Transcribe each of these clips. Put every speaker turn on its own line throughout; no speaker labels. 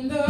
in the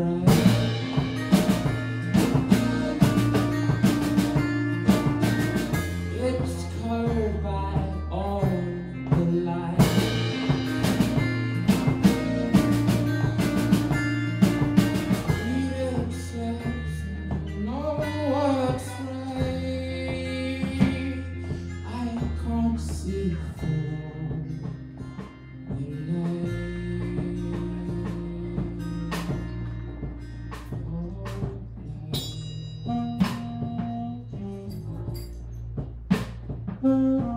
It's covered by all the light. Mm-hmm.